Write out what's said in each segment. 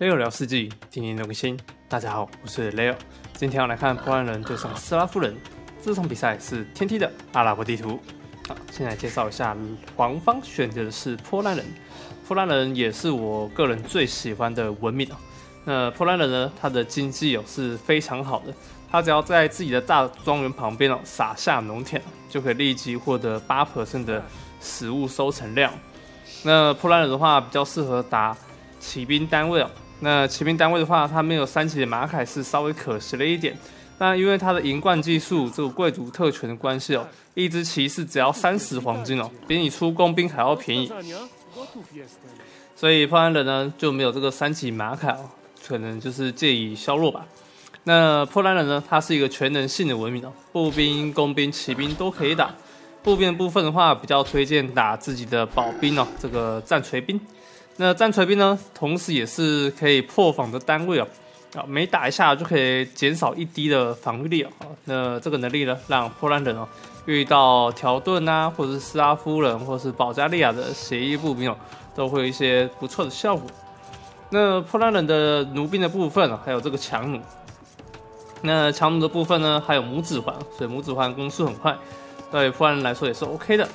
Leo 聊世纪，听听更新。大家好，我是 Leo。今天要来看波兰人对上斯拉夫人。这场比赛是天梯的阿拉伯地图。好，先来介绍一下，黄方选择的是波兰人。波兰人也是我个人最喜欢的文明。那波兰人呢，他的经济哦是非常好的。他只要在自己的大庄园旁边哦撒下农田，就可以立即获得八的食物收成量。那波兰人的话，比较适合打骑兵单位哦。那骑兵单位的话，它没有三级的马凯是稍微可惜了一点。那因为它的银冠技术这个贵族特权的关系哦，一只骑士只要三十黄金哦，比你出工兵还要便宜。所以破烂人呢就没有这个三级马凯哦，可能就是借以削弱吧。那破烂人呢，它是一个全能性的文明哦，步兵、工兵、骑兵都可以打。步兵部分的话，比较推荐打自己的保兵哦，这个战锤兵。那战锤兵呢，同时也是可以破防的单位哦，啊，每打一下就可以减少一滴的防御力哦。那这个能力呢，让波兰人哦遇到条顿啊，或者是斯拉夫人，或者是保加利亚的协议步兵哦，都会有一些不错的效果。那波兰人的弩兵的部分哦，还有这个强弩。那强弩的部分呢，还有拇指环，所以拇指环攻速很快，对波兰人来说也是 OK 的。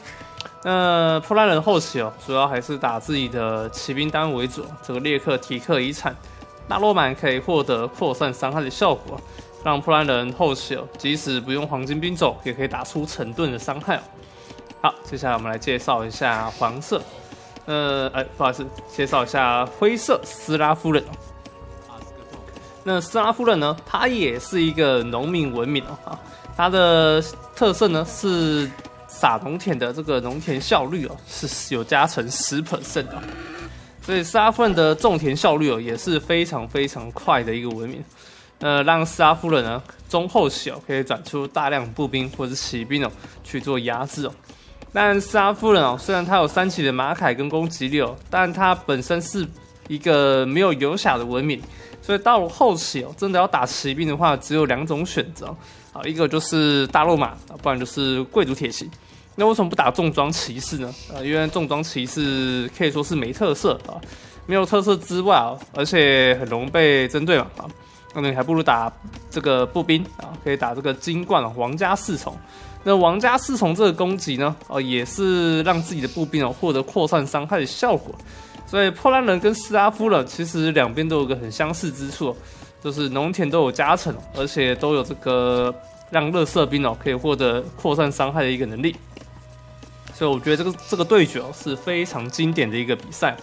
那波兰人后期哦，主要还是打自己的骑兵单位为主。这个列克提克遗产，大罗曼可以获得扩散伤害的效果，让波兰人后期哦，即使不用黄金兵种，也可以打出成吨的伤害哦。好，接下来我们来介绍一下黄色，呃，哎，不好意思，介绍一下灰色斯拉夫人。那斯拉夫人呢，它也是一个农民文明哦，啊，它的特色呢是。撒农田的这个农田效率哦，是有加成十 percent 的，所以斯拉夫人的种田效率哦也是非常非常快的一个文明，呃，让斯拉夫人呢中后期哦可以转出大量步兵或者骑兵哦去做压制哦。但斯拉夫人哦虽然它有三级的马凯跟攻击力哦，但它本身是一个没有游侠的文明，所以到了后期哦真的要打骑兵的话，只有两种选择啊，一个就是大肉马，不然就是贵族铁骑。那为什么不打重装骑士呢？啊，因为重装骑士可以说是没特色啊，没有特色之外啊，而且很容易被针对嘛啊，那你还不如打这个步兵啊，可以打这个金冠王家侍从。那王家侍从这个攻击呢，哦，也是让自己的步兵哦获得扩散伤害的效果。所以破烂人跟斯拉夫人其实两边都有个很相似之处，就是农田都有加成，而且都有这个让乐色兵哦可以获得扩散伤害的一个能力。所以我觉得这个这个对决哦是非常经典的一个比赛。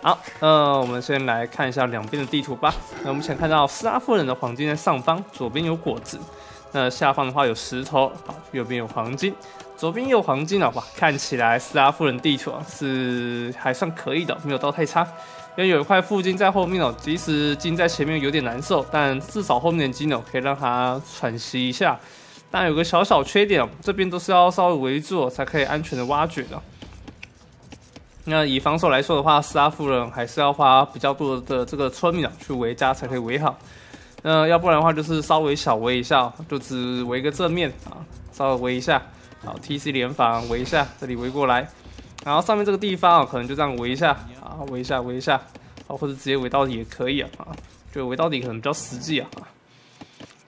好，那我们先来看一下两边的地图吧。那我们先看到斯拉夫人的黄金在上方，左边有果子；那下方的话有石头，啊，右边有黄金，左边也有黄金好吧，看起来斯拉夫人地图啊是还算可以的，没有到太差。因为有一块附金在后面哦，即使金在前面有点难受，但至少后面的金哦可以让它喘息一下。但有个小小缺点哦，这边都是要稍微围住才可以安全的挖掘的。那以防守来说的话，斯拉夫人还是要花比较多的这个村民啊去围家才可以围好。那要不然的话，就是稍微小围一下，就只围个正面啊，稍微围一下，好 T C 连防围一下，这里围过来，然后上面这个地方啊，可能就这样围一下啊，围一下围一下，啊或者直接围到底也可以啊，啊，就围到底可能比较实际啊。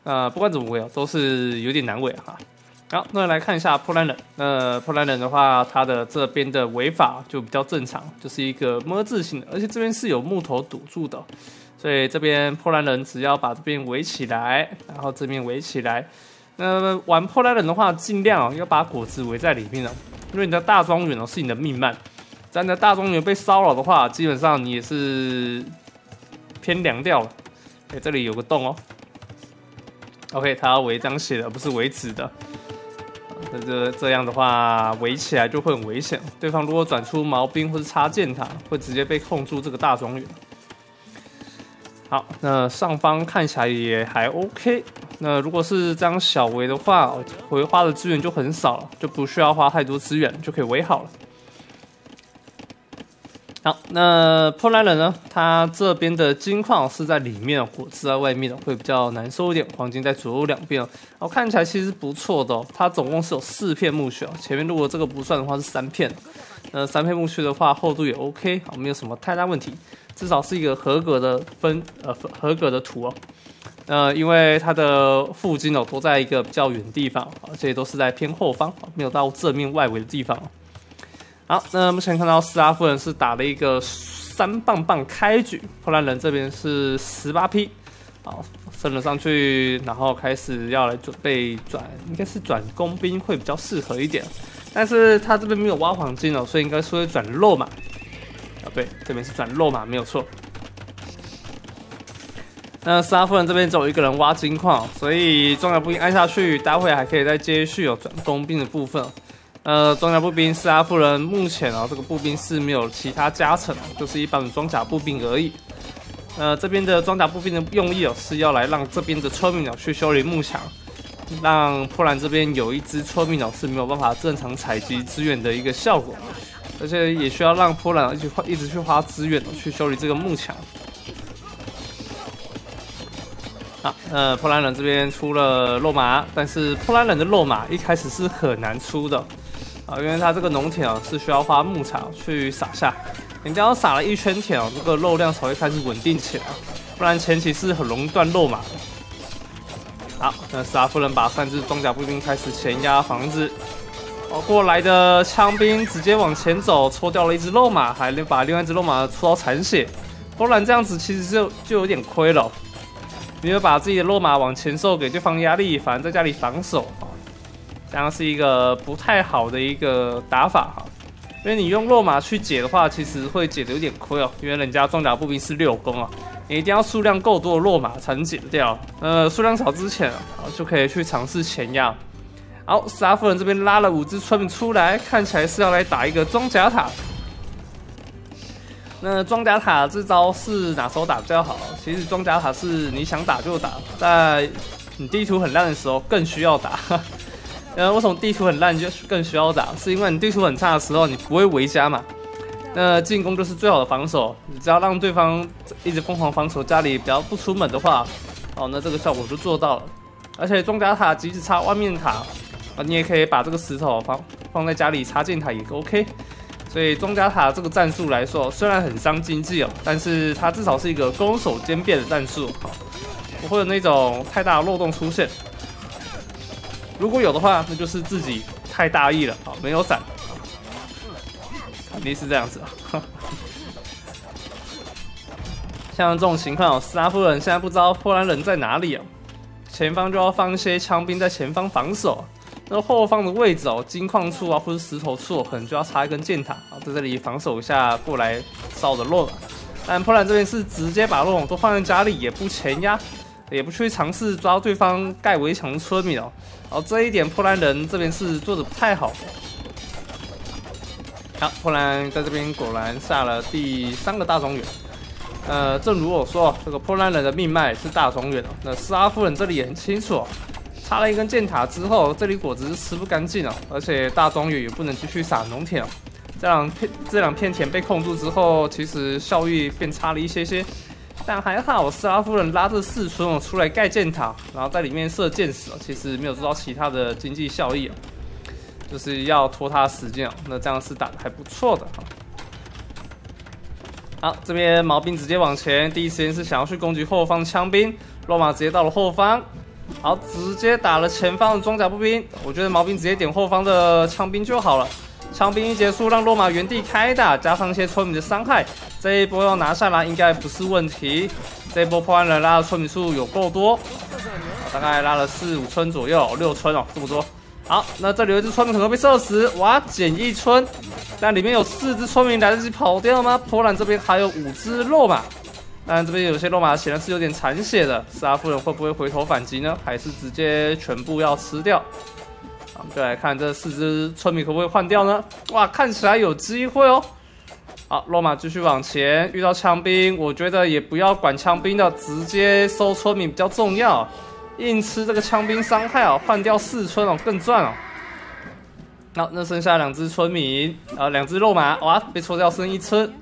呃，不管怎么围啊，都是有点难围啊。好，那来看一下破烂人。那破烂人的话，他的这边的围法就比较正常，就是一个么字形的，而且这边是有木头堵住的，所以这边破烂人只要把这边围起来，然后这边围起来。那玩破烂人的话，尽量要把果子围在里面哦，因为你的大庄园哦是你的命脉，在你的大庄园被骚扰的话，基本上你也是偏凉掉了。哎，这里有个洞哦。OK，它要围这样写的，不是围直的。那这这样的话，围起来就会很危险。对方如果转出毛兵或者插箭塔，会直接被控住这个大庄园。好，那上方看起来也还 OK。那如果是这样小围的话，回花的资源就很少了，就不需要花太多资源就可以围好了。好，那破烂人呢？他这边的金矿是在里面，火是在外面的，会比较难收一点。黄金在左右两边哦，看起来其实不错的。它总共是有四片木穴，前面如果这个不算的话是三片。那三片木区的话，厚度也 OK，啊，没有什么太大问题，至少是一个合格的分呃合格的图哦。呃，因为它的附近哦都在一个比较远的地方，而且都是在偏后方，没有到正面外围的地方。好，那目前看到斯拉夫人是打了一个三棒棒开局，波兰人这边是十八匹，好升了上去，然后开始要来准备转，应该是转工兵会比较适合一点，但是他这边没有挖黄金哦，所以应该是会转肉嘛。啊，对，这边是转肉嘛没有错。那斯拉夫人这边只有一个人挖金矿，所以装甲步兵按下去，待会还可以再接续有转工兵的部分。呃，装甲步兵斯拉夫人目前啊，这个步兵是没有其他加成，就是一般的装甲步兵而已。呃，这边的装甲步兵的用意哦，是要来让这边的村民哦去修理木墙，让波兰这边有一支村民哦是没有办法正常采集资源的一个效果，而且也需要让波兰一直花一直去花资源去修理这个木墙。啊，呃，波兰人这边出了肉马，但是波兰人的肉马一开始是很难出的。啊，因为它这个农田啊是需要花牧场去撒下，你只要撒了一圈田哦，这个肉量才会开始稳定起来，不然前期是很容易断肉马。好，那斯拉夫人把三支装甲步兵开始前压房子，哦，过来的枪兵直接往前走，戳掉了一只肉马，还把另外一只肉马戳到残血，不然这样子其实就就有点亏了，你会把自己的肉马往前送给对方压力，反而在家里防守。啊。这样是一个不太好的一个打法。哈，因为你用落马去解的话，其实会解的有点亏哦，因为人家装甲步兵是六攻啊，你一定要数量够多的落马才能解掉。呃，数量少之前啊，就可以去尝试前压。好，沙夫人这边拉了五只村民出来，看起来是要来打一个装甲塔。那装甲塔这招是哪时候打比较好？其实装甲塔是你想打就打，在你地图很烂的时候更需要打。呃，为什么地图很烂就更需要打？是因为你地图很差的时候，你不会围家嘛？那进攻就是最好的防守。你只要让对方一直疯狂防守，家里比较不出门的话，哦，那这个效果就做到了。而且装甲塔即使插外面塔，啊，你也可以把这个石头放放在家里插箭塔也 OK。所以装甲塔这个战术来说，虽然很伤经济哦，但是它至少是一个攻守兼备的战术，不会有那种太大的漏洞出现。如果有的话，那就是自己太大意了啊！没有闪，肯定是这样子啊。像这种情况哦，斯拉夫人现在不知道波兰人在哪里哦，前方就要放一些枪兵在前方防守，那后方的位置哦，金矿处啊或者石头处可能就要插一根箭塔啊，在这里防守一下过来烧的落了。但波兰这边是直接把落都放在家里，也不前压。也不去尝试抓对方盖围墙的村民哦，哦，这一点波兰人这边是做的不太好。好，波兰在这边果然下了第三个大庄园。呃，正如我说，这个波兰人的命脉是大庄园哦。那斯拉夫人这里也很清楚，插了一根箭塔之后，这里果子是吃不干净哦，而且大庄园也不能继续撒农田哦。这两片这两片田被控住之后，其实效益变差了一些些。但还好，斯拉夫人拉着四村哦出来盖箭塔，然后在里面射箭矢哦，其实没有做到其他的经济效益哦，就是要拖他时间哦。那这样是打的还不错的哈。好，这边毛兵直接往前，第一时间是想要去攻击后方的枪兵，罗马直接到了后方，好，直接打了前方的装甲步兵。我觉得毛兵直接点后方的枪兵就好了。枪兵一结束，让罗马原地开打，加上一些村民的伤害，这一波要拿下来应该不是问题。这一波破案人拉的村民数有够多，大概拉了四五村左右，六村哦，这么多。好，那这里有一只村民可能被射死，哇，减一村，但里面有四只村民来得及跑掉吗？波兰这边还有五只肉马，但这边有些肉马显然是有点残血的，斯拉夫人会不会回头反击呢？还是直接全部要吃掉？我们就来看这四只村民可不可以换掉呢？哇，看起来有机会哦。好，罗马继续往前，遇到枪兵，我觉得也不要管枪兵的，直接收村民比较重要。硬吃这个枪兵伤害哦，换掉四村哦更赚哦。好，那剩下两只村民，呃，两只肉马，哇，被抽掉剩一村，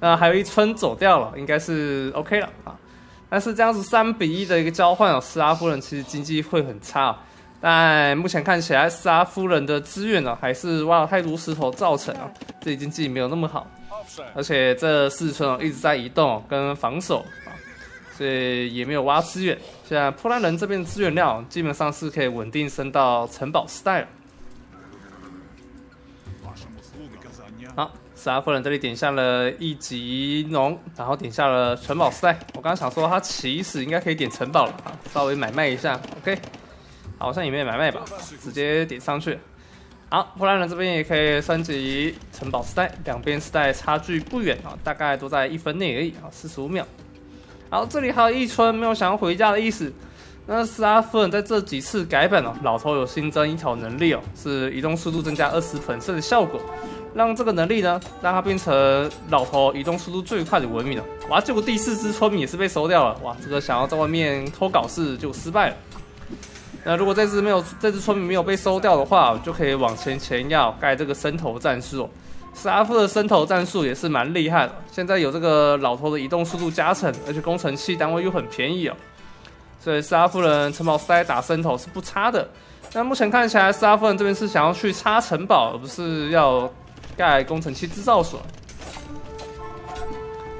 那还有一村走掉了，应该是 OK 了啊。但是这样子三比一的一个交换哦，斯拉夫人其实经济会很差。但目前看起来，斯拉夫人的资源呢，还是挖了太多石头造成啊，这己经济没有那么好。而且这四村哦一直在移动跟防守啊，所以也没有挖资源。现在破烂人这边的资源量基本上是可以稳定升到城堡时代了。好，沙夫人这里点下了一级农，然后点下了城堡时代。我刚刚想说他其实应该可以点城堡了啊，稍微买卖一下，OK。好像也没有买卖吧，直接点上去。好，破烂人这边也可以升级城堡时代，两边时代差距不远啊，大概都在一分内而已啊，四十五秒。好，这里还有一村没有想要回家的意思。那斯拉夫人在这几次改版哦，老头有新增一条能力哦，是移动速度增加二十粉色的效果，让这个能力呢，让它变成老头移动速度最快的文明了。哇，结果第四只村民也是被收掉了。哇，这个想要在外面偷搞事就失败了。那如果这只没有这只村民没有被收掉的话，就可以往前前要盖这个伸头战术。沙夫的伸头战术也是蛮厉害的。现在有这个老头的移动速度加成，而且工程器单位又很便宜哦，所以沙夫人城堡塞打伸头是不差的。那目前看起来，沙夫人这边是想要去插城堡，而不是要盖工程器制造所。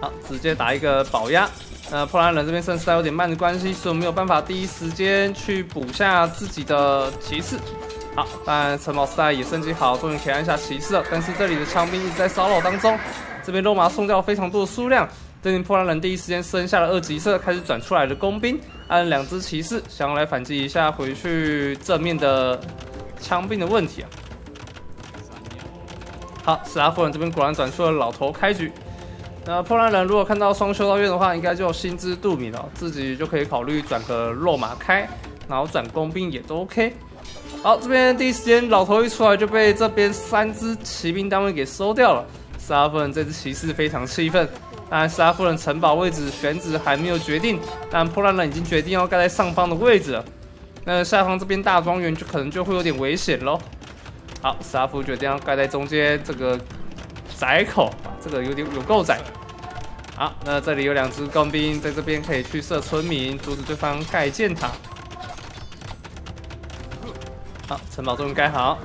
好，直接打一个保压。那破烂人这边升时代有点慢的关系，所以没有办法第一时间去补下自己的骑士。好，但城堡时代也升级好，终于可以按下骑士了。但是这里的枪兵一直在骚扰当中，这边肉麻送掉非常多的数量。这边破烂人第一时间升下了二级色，开始转出来的工兵，按两只骑士想要来反击一下回去正面的枪兵的问题啊。好，史拉夫人这边果然转出了老头开局。那破烂人如果看到双修道院的话，应该就心知肚明了，自己就可以考虑转个落马开，然后转工兵也都 OK。好，这边第一时间老头一出来就被这边三支骑兵单位给收掉了。沙夫人这支骑士非常气愤，但沙夫人城堡位置选址还没有决定，但破烂人已经决定要盖在上方的位置了。那下方这边大庄园就可能就会有点危险喽。好，沙夫决定要盖在中间这个窄口。这个有点有够窄，好，那这里有两只工兵在这边可以去射村民，阻止对方盖箭塔。好，城堡终于盖好。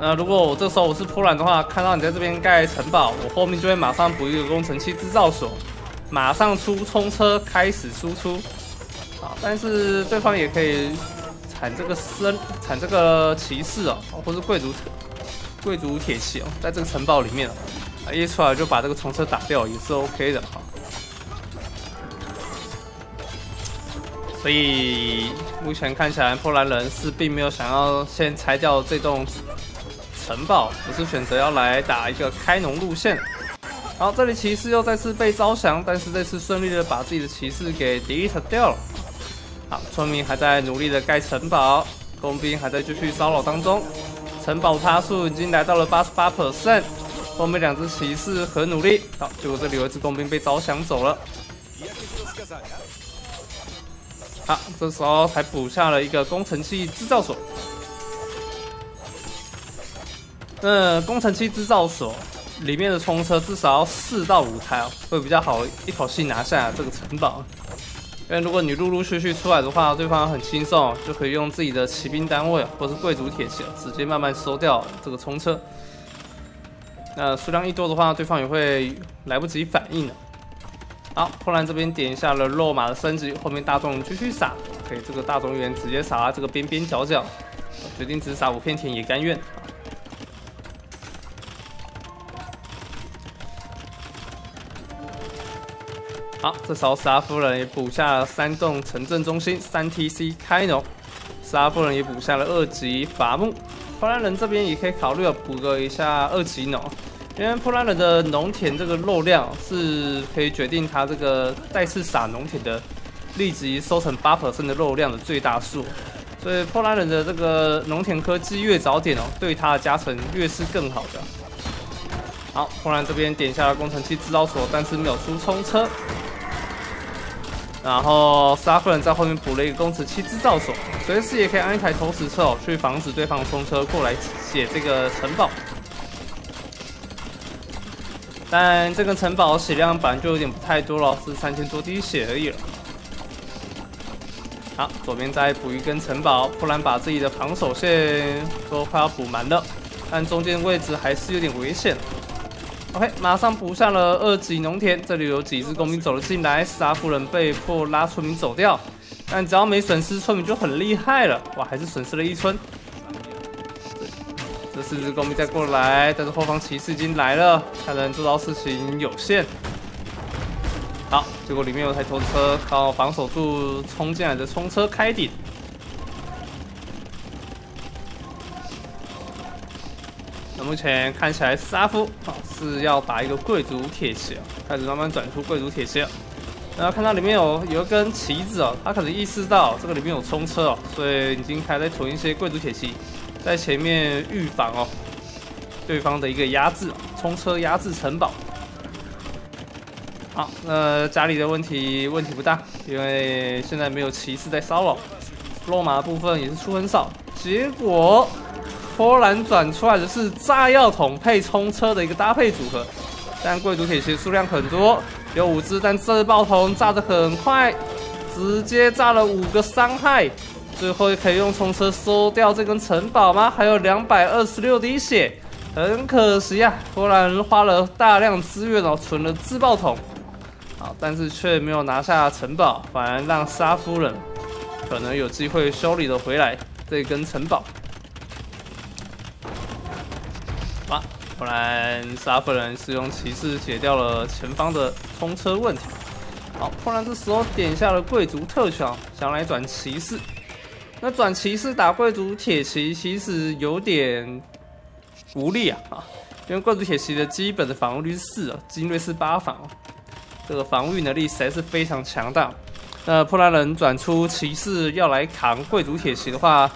那如果我这时候我是破烂的话，看到你在这边盖城堡，我后面就会马上补一个工程器制造所，马上出冲车开始输出。好，但是对方也可以产这个生产这个骑士哦，或是贵族贵族铁骑哦，在这个城堡里面啊。一出来就把这个冲车打掉也是 OK 的哈，所以目前看起来波兰人是并没有想要先拆掉这栋城堡，而是选择要来打一个开农路线。好，这里骑士又再次被招降，但是这次顺利的把自己的骑士给 delete 掉了。好，村民还在努力的盖城堡，工兵还在继续骚扰当中，城堡趴数已经来到了八十八 percent。后面两只骑士很努力，好，结果这里有一只工兵被招降走了。好，这时候才补下了一个工程器制造所。那工程器制造所里面的冲车至少要四到五台哦，会比较好一口气拿下这个城堡。因为如果你陆陆续续出来的话，对方很轻松就可以用自己的骑兵单位或是贵族铁骑直接慢慢收掉这个冲车。那数量一多的话，对方也会来不及反应的。好，破烂这边点一下了肉马的升级，后面大众继续撒，可以这个大众园直接撒到这个边边角角，决定只撒五片田也甘愿。好，这时候沙夫人也补下了三栋城镇中心，三 TC 开农，沙夫人也补下了二级伐木。破烂人这边也可以考虑补个一下二级农，因为破烂人的农田这个肉量是可以决定他这个再次撒农田的立即收成八的肉量的最大数，所以破烂人的这个农田科技越早点哦，对他的加成越是更好的。好，破烂这边点下了工程器制造所，但是没有出冲车。然后沙夫人在后面补了一个工程器制造所，随时也可以安一台投石车哦，去防止对方冲车过来解这个城堡。但这个城堡血量本来就有点不太多了，是三千多滴血而已了。好，左边再补一根城堡，不然把自己的防守线都快要补满了。但中间位置还是有点危险。OK，马上补上了二级农田，这里有几只工兵走了进来，沙夫人被迫拉村民走掉。但只要没损失村民就很厉害了。哇，还是损失了一村。这四只工兵再过来，但是后方骑士已经来了，看能做到事情有限。好，结果里面有台拖车，靠防守住冲进来的冲车开顶。那目前看起来，沙夫啊是要打一个贵族铁骑，开始慢慢转出贵族铁骑。然后看到里面有有一根旗子哦，他可能意识到这个里面有冲车哦，所以已经开始囤一些贵族铁骑，在前面预防哦对方的一个压制，冲车压制城堡。好，那家里的问题问题不大，因为现在没有骑士在骚扰，落马部分也是出很少。结果波兰转出来的是炸药桶配冲车的一个搭配组合，但贵族铁骑数量很多，有五只，但这爆桶炸的很快，直接炸了五个伤害，最后可以用冲车收掉这根城堡吗？还有两百二十六滴血，很可惜啊，波兰花了大量资源哦，存了自爆桶。但是却没有拿下城堡，反而让沙夫人可能有机会修理的回来这根城堡。啊，不然沙夫人是用骑士解掉了前方的冲车问题。好，突然这时候点下了贵族特权，想来转骑士。那转骑士打贵族铁骑其实有点无力啊啊，因为贵族铁骑的基本的防御率是四啊，精锐是八防。这个防御能力实在是非常强大。那破烂人转出骑士要来扛贵族铁骑的话，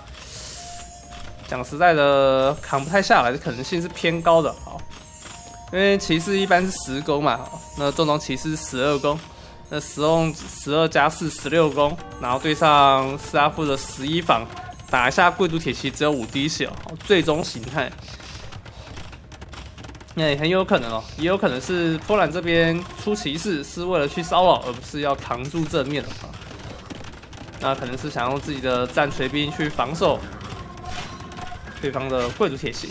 讲实在的，扛不太下来的可能性是偏高的。啊，因为骑士一般是十攻嘛，那重装骑士十二攻，那使用十二加四十六攻，然后对上斯拉夫的十一防，打一下贵族铁骑只有五滴血哦，最终形态。那也很有可能哦，也有可能是波兰这边出骑士是为了去骚扰，而不是要扛住正面的啊。那可能是想用自己的战锤兵去防守对方的贵族铁骑。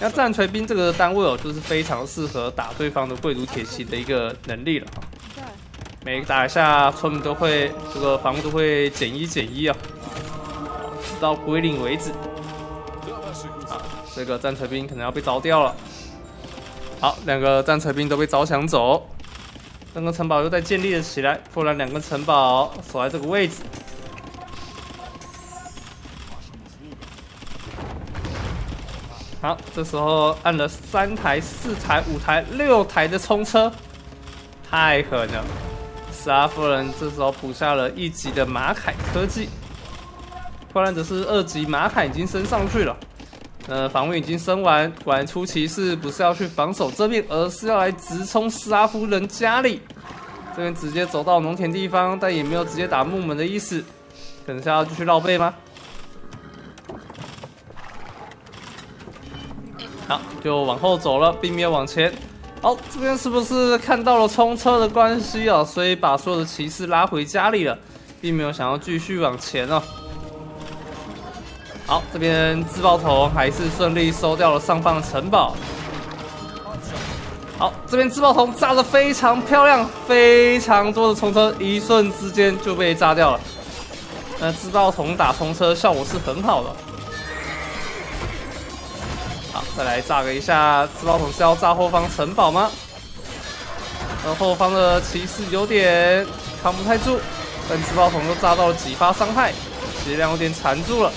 那战锤兵这个单位哦，就是非常适合打对方的贵族铁骑的一个能力了啊。每打一下，村民都会这个防御都会减一减一啊，直到归零为止。啊，这个战锤兵可能要被凿掉了。好，两个战车兵都被招抢走，整个城堡又在建立了起来。突然，两个城堡守在这个位置。好，这时候按了三台、四台、五台、六台的冲车，太狠了！斯拉夫人这时候补下了一级的马凯科技，突然则是二级马凯已经升上去了。呃，防御已经升完，果然出骑士不是要去防守这边，而是要来直冲斯拉夫人家里。这边直接走到农田地方，但也没有直接打木门的意思，可能是要继续绕背吗？好，就往后走了，并没有往前。好，这边是不是看到了冲车的关系啊？所以把所有的骑士拉回家里了，并没有想要继续往前哦。好，这边自爆头还是顺利收掉了上方的城堡。好，这边自爆头炸的非常漂亮，非常多的冲车一瞬之间就被炸掉了。那自爆筒打冲车效果是很好的。再来炸个一下，自爆筒是要炸后方城堡吗？那后方的骑士有点扛不太住，但自爆筒又炸到了几发伤害，血量有点缠住了。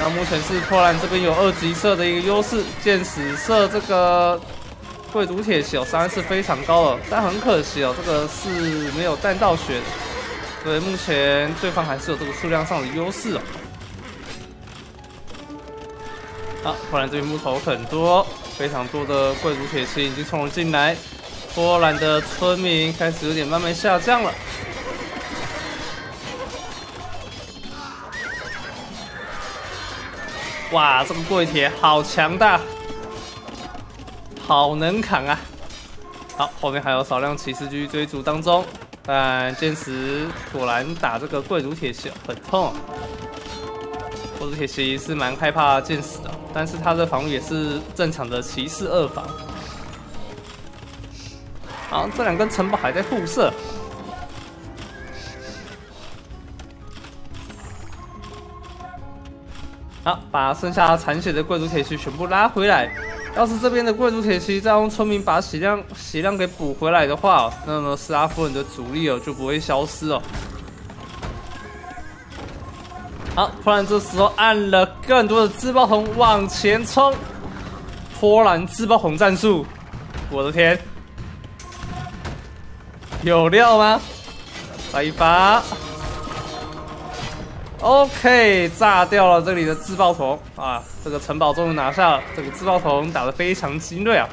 那目前是破烂这边有二级射的一个优势，箭矢射这个贵族铁骑哦，伤害是非常高的，但很可惜哦，这个是没有弹道血，所以目前对方还是有这个数量上的优势哦。好，波兰这边木头很多，非常多的贵族铁骑已经冲了进来，波兰的村民开始有点慢慢下降了。哇，这个贵铁好强大，好能扛啊！好，后面还有少量骑士继续追逐当中，但剑石果然打这个贵族铁骑很痛。贵族铁骑是蛮害怕剑士的，但是他的防御也是正常的骑士二防。好，这两根城堡还在互射。好，把剩下残血的贵族铁骑全部拉回来。要是这边的贵族铁骑再用村民把血量血量给补回来的话，那么斯拉夫人的主力哦就不会消失哦。好，波兰这时候按了更多的自爆筒往前冲，波兰自爆筒战术，我的天，有料吗？来一发。OK，炸掉了这里的自爆筒啊！这个城堡终于拿下了。这个自爆筒打得非常精锐啊！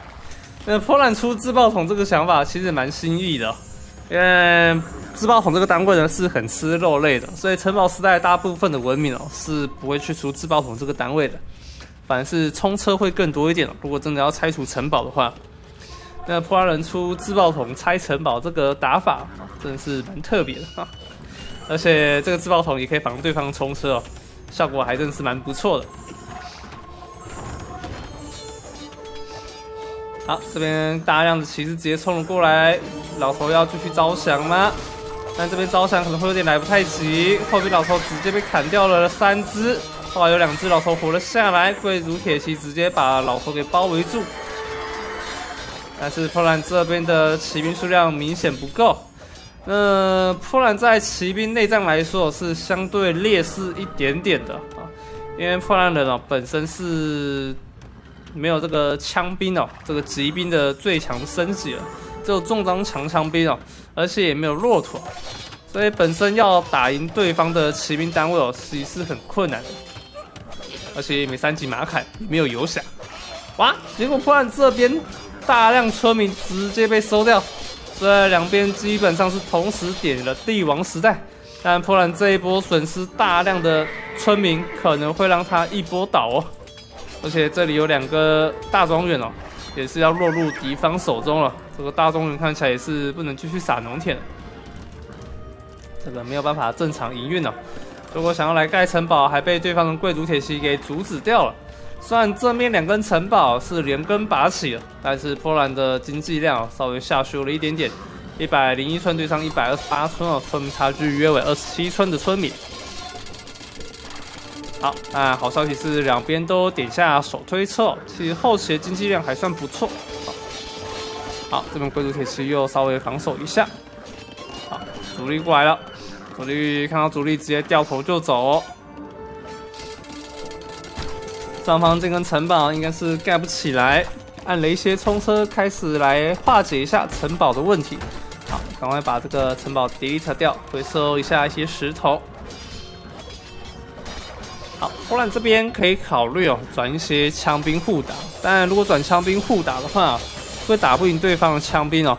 那波兰出自爆筒这个想法其实蛮新意的，因为自爆桶这个单位呢是很吃肉类的，所以城堡时代大部分的文明哦是不会去出自爆桶这个单位的，反而是冲车会更多一点。如果真的要拆除城堡的话，那波兰人出自爆桶拆城堡这个打法，真的是蛮特别的啊！而且这个自爆桶也可以防对方冲车哦，效果还真是蛮不错的。好，这边大量的骑士直接冲了过来，老头要继续招降吗？但这边招降可能会有点来不太及，后边老头直接被砍掉了三只，后来有两只老头活了下来，贵族铁骑直接把老头给包围住。但是破烂这边的骑兵数量明显不够。那破烂在骑兵内战来说是相对劣势一点点的啊，因为破烂人哦本身是没有这个枪兵哦，这个骑兵的最强升级了，只有重装强枪兵哦，而且也没有骆驼，所以本身要打赢对方的骑兵单位哦，其实是很困难的，而且也没三级马凯，也没有游侠，哇！结果波兰这边大量村民直接被收掉。虽然两边基本上是同时点了帝王时代，但波兰这一波损失大量的村民，可能会让他一波倒哦。而且这里有两个大庄园哦，也是要落入敌方手中了。这个大庄园看起来也是不能继续撒农田，这个没有办法正常营运了。如果想要来盖城堡，还被对方的贵族铁骑给阻止掉了。虽然正面两根城堡是连根拔起了，但是波兰的经济量稍微下修了一点点，一百零一村对上一百二十八村哦，村民差距约为二十七村的村民。好，那好消息是两边都点下手推车，其实后期的经济量还算不错。好，这边贵族铁骑又稍微防守一下。好，主力过来了，主力看到主力直接掉头就走。上方这根城堡应该是盖不起来，按雷蝎冲车开始来化解一下城堡的问题。好，赶快把这个城堡 delete 掉，回收一下一些石头。好，波兰这边可以考虑哦，转一些枪兵互打。但如果转枪兵互打的话，会打不赢对方的枪兵哦，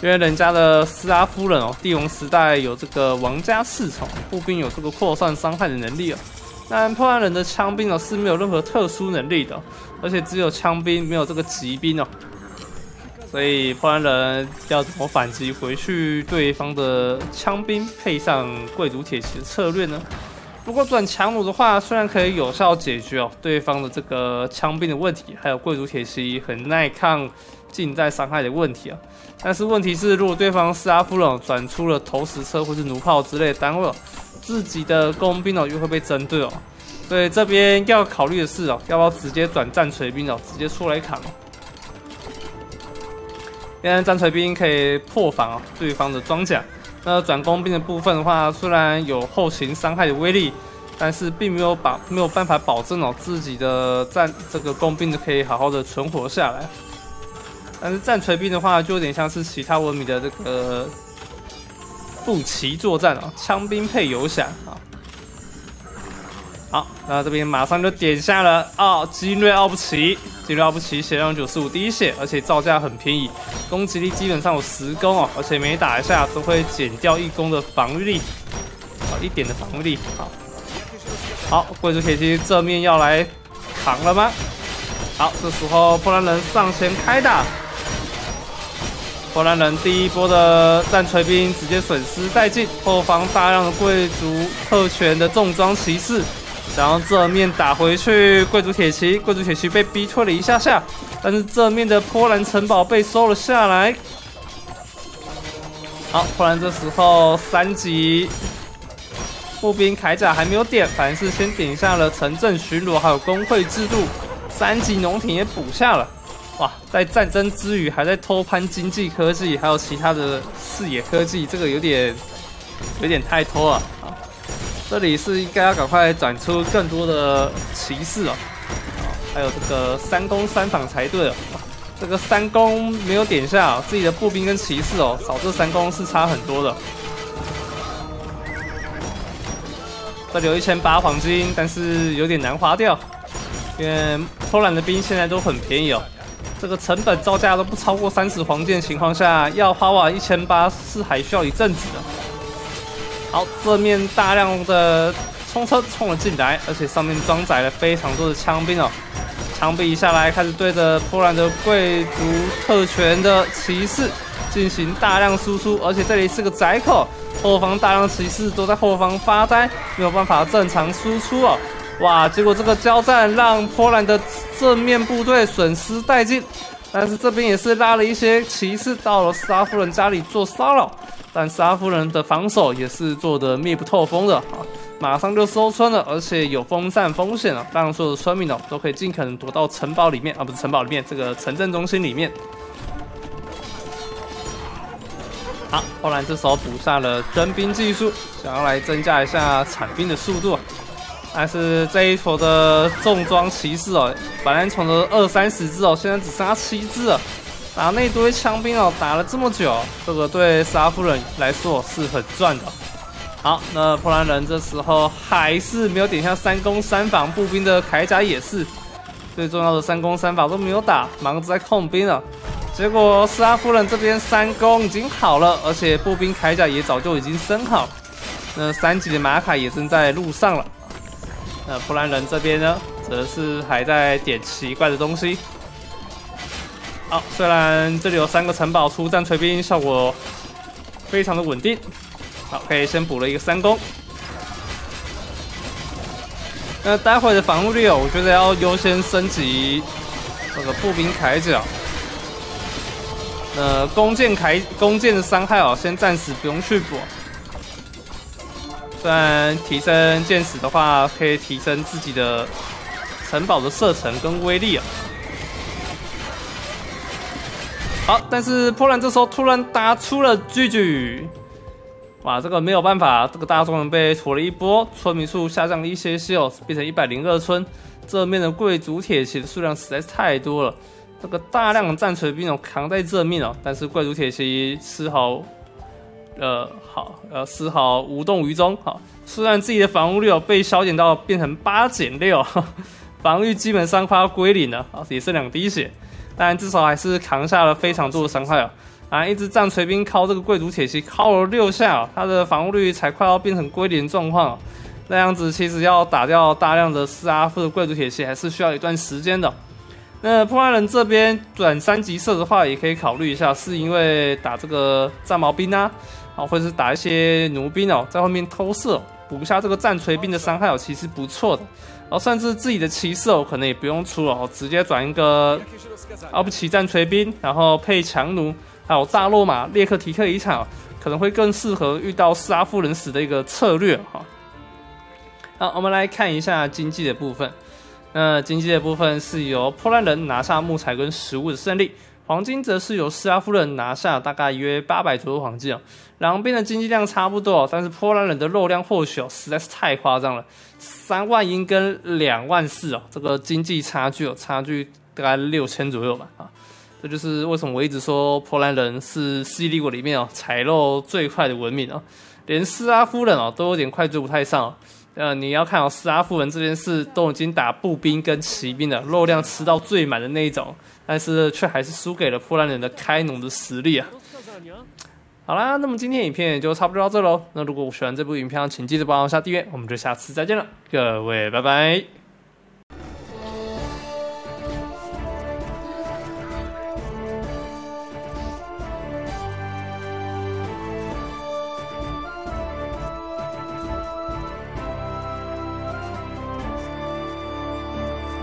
因为人家的斯拉夫人哦，帝王时代有这个王家侍从，步兵有这个扩散伤害的能力哦。但破烂人的枪兵哦是没有任何特殊能力的，而且只有枪兵没有这个骑兵哦，所以破烂人要怎么反击回去对方的枪兵配上贵族铁骑的策略呢？不过转强弩的话，虽然可以有效解决哦对方的这个枪兵的问题，还有贵族铁骑很耐抗近战伤害的问题啊，但是问题是如果对方斯拉夫人转出了投石车或是弩炮之类的单位。自己的工兵哦，又会被针对哦，所以这边要考虑的是哦，要不要直接转战锤兵哦，直接出来砍哦。因为战锤兵可以破防哦对方的装甲。那转工兵的部分的话，虽然有后勤伤害的威力，但是并没有把没有办法保证哦自己的战这个工兵就可以好好的存活下来。但是战锤兵的话，就有点像是其他文明的这个。步骑作战哦，枪兵配游侠啊。好，那这边马上就点下了啊，精锐奥布奇，精锐奥布奇血量九十五滴血，而且造价很便宜，攻击力基本上有十攻哦，而且每打一下都会减掉一攻的防御力，啊，一点的防御力。好，好，贵族铁骑正面要来扛了吗？好，这时候波兰人上前开打。波兰人第一波的战锤兵直接损失殆尽，后方大量的贵族特权的重装骑士，然后正面打回去，贵族铁骑，贵族铁骑被逼退了一下下，但是正面的波兰城堡被收了下来。好，波兰这时候三级步兵铠甲还没有点，反而是先点下了城镇巡逻，还有工会制度，三级农田也补下了。哇，在战争之余还在偷攀经济科技，还有其他的视野科技，这个有点有点太偷了啊！这里是应该要赶快转出更多的骑士哦，还有这个三攻三防才对哦。这个三攻没有点下，自己的步兵跟骑士哦，少这三攻是差很多的。这里有一千八黄金，但是有点难花掉，因为波兰的兵现在都很便宜哦。这个成本造价都不超过三十黄金的情况下，要花完一千八是还需要一阵子的。好，正面大量的冲车冲了进来，而且上面装载了非常多的枪兵哦。枪兵一下来，开始对着波兰的贵族特权的骑士进行大量输出，而且这里是个窄口，后方大量骑士都在后方发呆，没有办法正常输出哦。哇！结果这个交战让波兰的正面部队损失殆尽，但是这边也是拉了一些骑士到了斯拉夫人家里做骚扰，但沙夫人的防守也是做的密不透风的啊，马上就收村了，而且有风扇风险了，让所有的村民哦都可以尽可能躲到城堡里面啊，不是城堡里面，这个城镇中心里面。好，波兰这时候补上了征兵技术，想要来增加一下产兵的速度。但是这一坨的重装骑士哦，本来从的二三十只哦，现在只剩下七只了。打那堆枪兵哦，打了这么久，这个对斯拉夫人来说是很赚的。好，那波兰人这时候还是没有点下三攻三防，步兵的铠甲也是最重要的三攻三防都没有打，忙着在控兵了。结果斯拉夫人这边三攻已经好了，而且步兵铠甲也早就已经升好，那三级的马卡也正在路上了。那波兰人这边呢，则是还在点奇怪的东西。好，虽然这里有三个城堡出战锤兵，效果非常的稳定。好，可以先补了一个三攻。那待会的防御力哦，我觉得要优先升级这个步兵铠甲。呃，弓箭铠弓箭的伤害哦，先暂时不用去补。虽然提升箭矢的话，可以提升自己的城堡的射程跟威力啊。好，但是波兰这时候突然打出了巨巨，哇，这个没有办法，这个大众人被屠了一波，村民数下降了一些些哦，变成一百零二村。这面的贵族铁骑的数量实在是太多了，这个大量的战锤兵哦扛在这面哦，但是贵族铁骑丝毫。呃，好，呃，丝毫无动于衷。好，虽然自己的防御力哦被削减到变成八减六，防御基本上快要归零了，啊，也是两滴血，但至少还是扛下了非常多的伤害啊！啊，一直战锤兵靠这个贵族铁骑靠了六下，他的防御率才快要变成归零状况，那样子其实要打掉大量的斯拉夫的贵族铁骑还是需要一段时间的。那破坏人这边转三级射的话，也可以考虑一下，是因为打这个战矛兵啊。啊，或者是打一些弩兵哦，在后面偷射，补一下这个战锤兵的伤害哦，其实不错的。然后甚至自己的骑士哦，可能也不用出了哦，直接转一个奥布奇战锤兵，然后配强弩，还有大洛马列克提克遗产，可能会更适合遇到斯拉夫人死的一个策略哈。好，我们来看一下经济的部分。那经济的部分是由波兰人拿下木材跟食物的胜利。黄金则是由斯拉夫人拿下，大概约八百左右黄金哦。两边的经济量差不多，但是波兰人的肉量或许哦实在是太夸张了，三万英跟两万四哦，这个经济差距哦，差距大概六千左右吧啊。这就是为什么我一直说波兰人是世界帝国里面哦采肉最快的文明哦，连斯拉夫人哦都有点快追不太上。呃，你要看哦，斯拉夫人这边是都已经打步兵跟骑兵了，肉量吃到最满的那一种，但是却还是输给了波兰人的开农的实力啊。好啦，那么今天影片也就差不多到这喽。那如果喜欢这部影片，请记得帮我下订阅，我们就下次再见了，各位拜拜。